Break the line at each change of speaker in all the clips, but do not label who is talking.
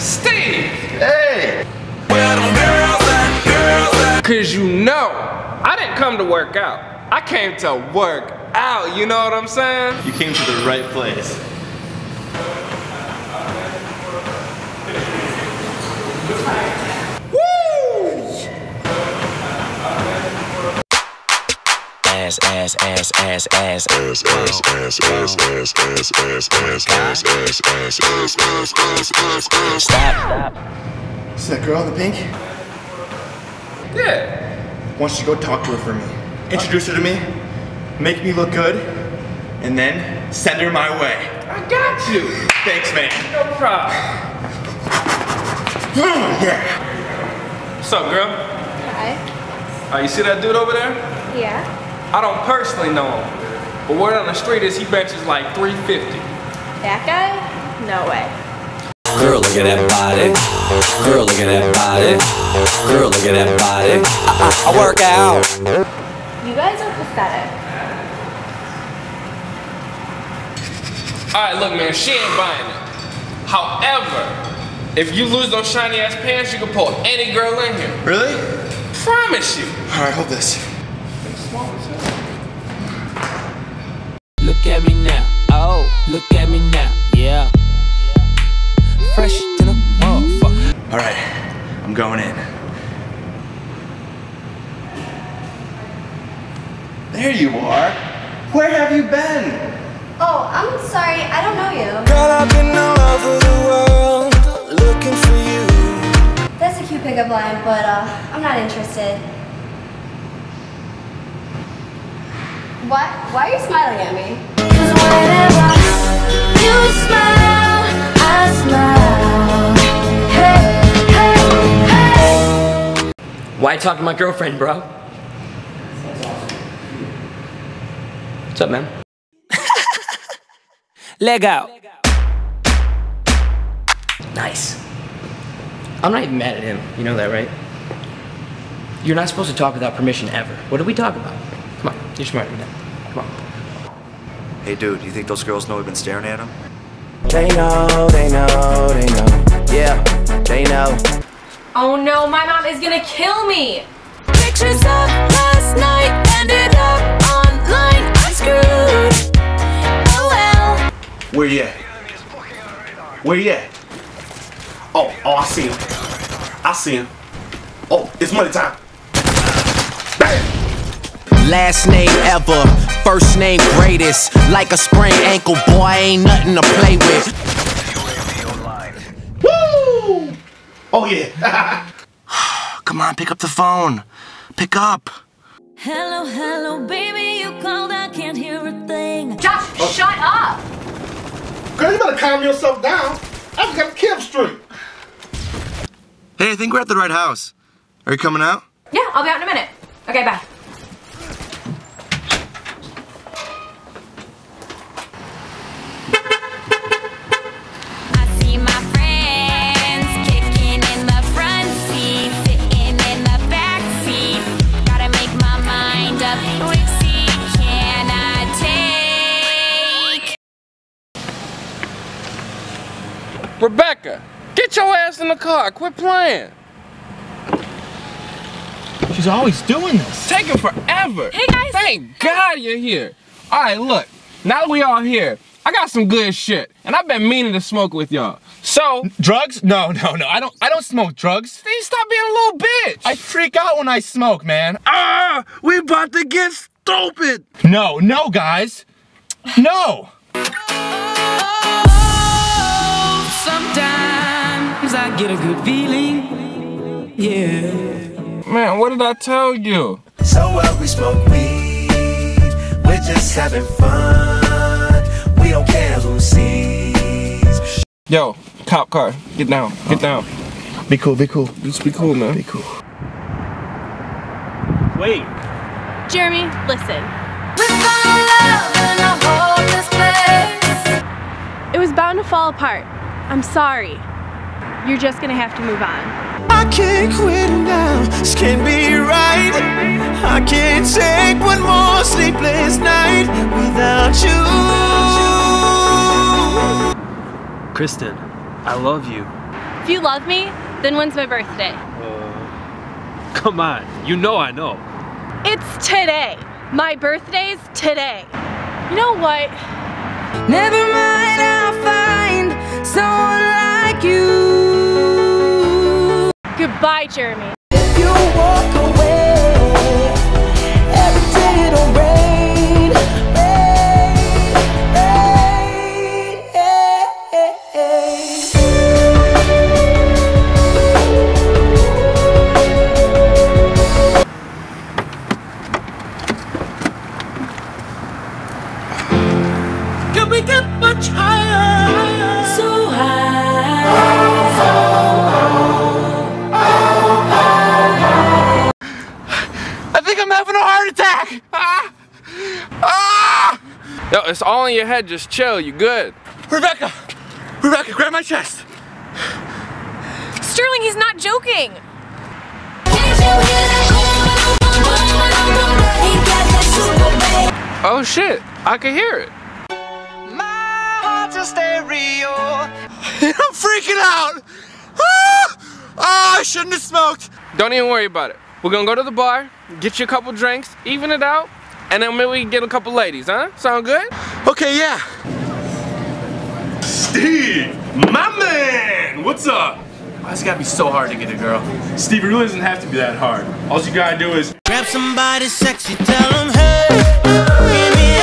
Steve!
Hey!
Cause you know, I didn't come to work out. I came to work out, you know what I'm saying?
You came to the right place.
ass, ass, ass, ass, ass, ass, ass, ass, ass, ass, ass, ass, ass, ass, ass, ass, ass, ass, ass, ass, ass. Stop.
Is that girl in the pink?
Yeah.
Why don't you go talk to her for me? Introduce her to me, make me look good, and then send her my way.
I got you.
Thanks, man.
No problem.
yeah.
What's up, girl?
Hi.
Uh, you see that dude over there?
Yeah.
I don't personally know him, but word on the street is he benches like 350.
That guy? No way.
Girl, look at that body. Girl, look at that body. Girl, look at that body. I, I, I work out.
You guys are pathetic.
All right, look, man, she ain't buying it. However, if you lose those shiny ass pants, you can pull any girl in here.
Really?
Promise you.
All right, hold this.
Look at me now. Oh, look at me now. Yeah. Fresh to the motherfucker.
All right, I'm going in. There you are. Where have you been?
Oh, I'm sorry. I don't know you.
Girl, I've been all over the world looking for you.
That's a cute pickup line, but uh, I'm not interested. What? Why are you smiling at me? Cause whenever you smile, I smile. Hey, hey, hey.
Why talk to my girlfriend, bro? What's up, man? Leg out. Nice. I'm not even mad at him. You know that, right? You're not supposed to talk without permission ever. What did we talk about? Come on, you're smarter than that. Come on.
Hey dude, you think those girls know we've been staring at them?
They know, they know, they know. Yeah, they know.
Oh no, my mom is gonna kill me.
Pictures of last night ended up online. I'm screwed. Oh well.
Where you at? Where you at? Oh, oh, I see him. I see him. Oh, it's money time. Bam!
Last name ever, first name greatest. Like a sprained ankle, boy, ain't nothing to play with.
Woo! Oh yeah.
Come on, pick up the phone. Pick up.
Hello, hello, baby. You called. I can't hear a thing.
Josh, oh. shut up.
Girl, you better calm yourself down. I just got a Kim Street.
Hey, I think we're at the right house. Are you coming out?
Yeah, I'll be out in a minute. Okay, bye.
The
car. Quit playing.
She's always doing this.
Taking forever.
Hey, guys.
Thank God you're here. All right, look. Now that we all here, I got some good shit, and I've been meaning to smoke with y'all. So,
Drugs? No, no, no. I don't I don't smoke drugs.
then stop being a little bitch.
I freak out when I smoke, man.
Ah, we about to get stupid.
No, no, guys. No.
Get a good feeling. Yeah.
Man, what did I tell you?
So what we smoke weed, we're just having fun. We don't care who sees.
Yo, cop car, get down, get uh, down.
Be cool, be cool.
Just be cool, man.
Be cool.
Wait.
Jeremy, listen. It was bound to fall apart. I'm sorry. You're just gonna have to move on.
I can't quit now, this can't be right. I can't take one more sleepless night without you.
Kristen, I love you.
If
you love me, then when's my birthday?
Uh, come on, you know I know.
It's today. My birthday's today. You know what?
Never mind,
Goodbye, Jeremy.
It's all in your head. Just chill. You good?
Rebecca, Rebecca, grab my chest.
Sterling, he's not joking.
Oh shit! I can hear it.
heart's a stereo. I'm freaking out. Ah! Oh, I shouldn't have smoked.
Don't even worry about it. We're gonna go to the bar, get you a couple drinks, even it out, and then maybe we can get a couple ladies, huh? Sound good?
Okay, yeah.
Steve, my man, what's up? Why it's gotta be so hard to get a girl? Steve, it really doesn't have to be that hard. All you gotta do is
Grab somebody sexy, tell them, hey, give me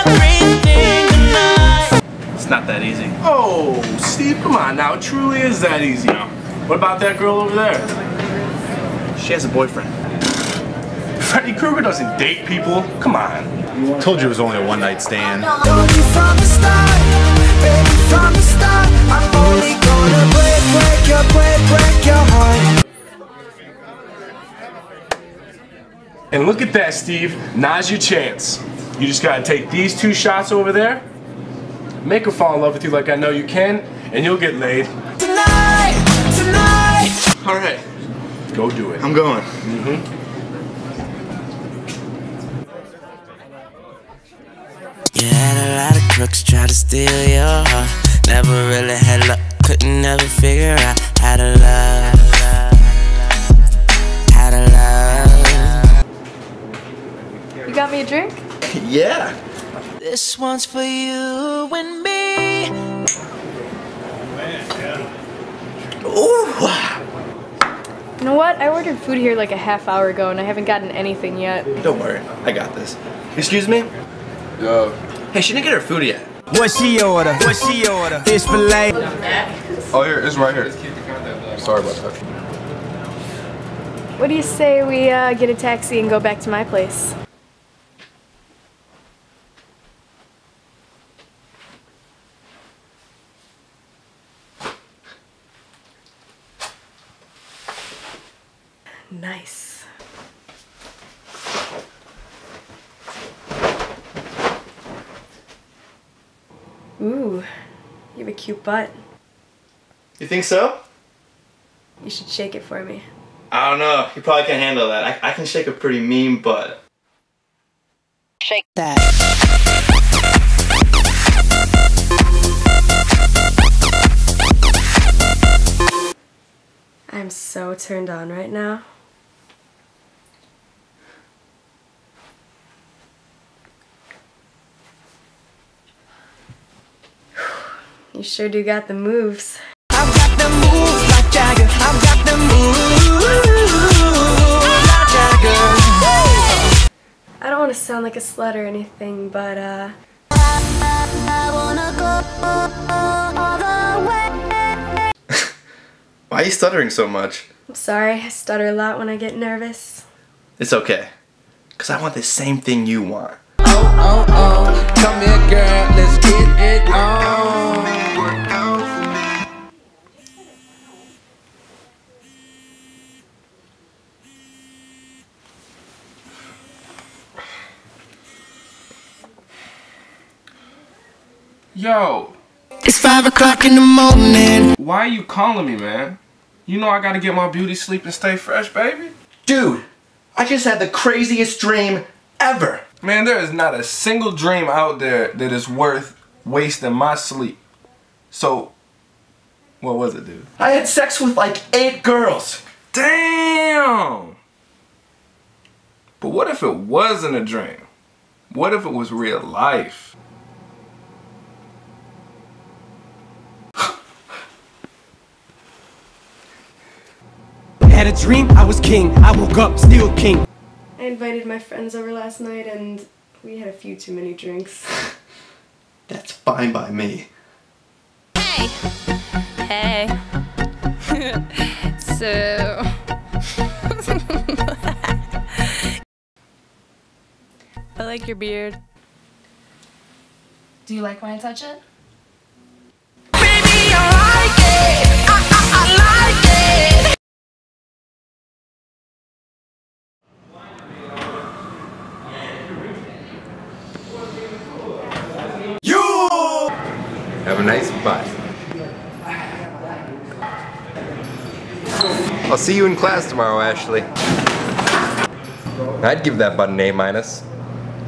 everything tonight.
It's not that easy. Oh, Steve, come on now. It truly is that easy. What about that girl over there?
She has a boyfriend.
Freddy Krueger doesn't date people. Come on.
Told you it was only a one night stand.
Told you from the start, baby, from the start. I'm only gonna break, break your, break, break your heart.
And look at that, Steve. Now's your chance. You just gotta take these two shots over there, make her fall in love with you like I know you can, and you'll get laid.
Tonight, tonight.
All right, go do it.
I'm going.
Mm-hmm.
You had a lot of crooks try to steal your heart. Never really had luck, couldn't never figure out how to love. How to love.
You got me a drink?
yeah.
This one's for you and me.
Ooh.
You know what? I ordered food here like a half hour ago and I haven't gotten anything yet.
Don't worry, I got this. Excuse me?
Yo.
Hey, she didn't get her food yet.
What she order? What she order? Fish fillet.
Oh, here, it's right here. Sorry about that.
What do you say we uh, get a taxi and go back to my place? Nice. Ooh, you have a cute butt.
You think so?
You should shake it for me.
I don't know. You probably can't handle that. I, I can shake a pretty mean butt.
Shake that.
I'm so turned on right now. You sure do got the moves.
I've got the moves like Jagger. I've got the moves like Jagger.
I don't want to sound like a slut or anything, but uh,
Why are you stuttering so much?
I'm sorry. I stutter a lot when I get nervous.
It's okay. Because I want the same thing you want.
Oh, oh. Come here, girl. Let's get it on.
Yo,
It's five o'clock in the morning.
why are you calling me, man? You know I gotta get my beauty sleep and stay fresh, baby.
Dude, I just had the craziest dream ever.
Man, there is not a single dream out there that is worth wasting my sleep. So, What was it, dude?
I had sex with like eight girls.
Damn! But what if it wasn't a dream? What if it was real life?
Dream, I was king. I woke up, still king.
I invited my friends over last night and we had a few too many drinks.
That's fine by me.
Hey. Hey. so. I like your beard.
Do you like when I touch it?
Have a nice butt. I'll see you in class tomorrow, Ashley. I'd give that butt an A minus,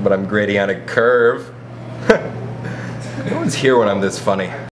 but I'm grading on a curve. no one's here when I'm this funny.